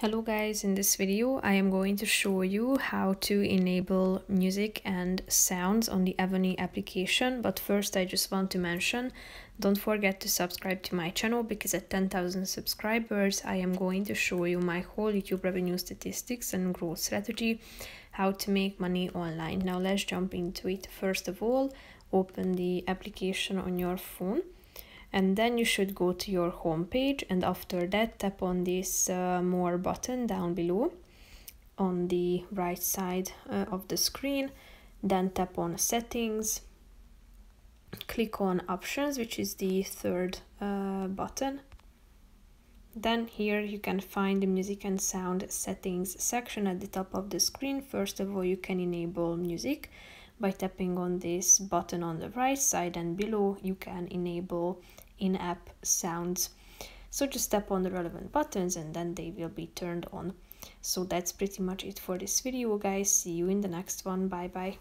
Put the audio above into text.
Hello guys, in this video I am going to show you how to enable music and sounds on the Evony application but first I just want to mention don't forget to subscribe to my channel because at 10,000 subscribers I am going to show you my whole YouTube revenue statistics and growth strategy how to make money online. Now let's jump into it. First of all open the application on your phone and then you should go to your home page and after that tap on this uh, more button down below on the right side uh, of the screen. Then tap on settings. Click on options which is the third uh, button. Then here you can find the music and sound settings section at the top of the screen. First of all you can enable music by tapping on this button on the right side and below you can enable in-app sounds. So just tap on the relevant buttons and then they will be turned on. So that's pretty much it for this video guys. See you in the next one. Bye bye